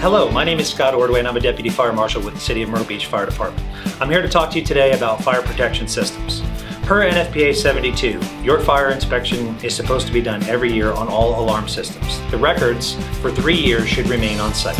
Hello, my name is Scott Ordway and I'm a Deputy Fire Marshal with the City of Myrtle Beach Fire Department. I'm here to talk to you today about fire protection systems. Per NFPA 72, your fire inspection is supposed to be done every year on all alarm systems. The records for three years should remain on site.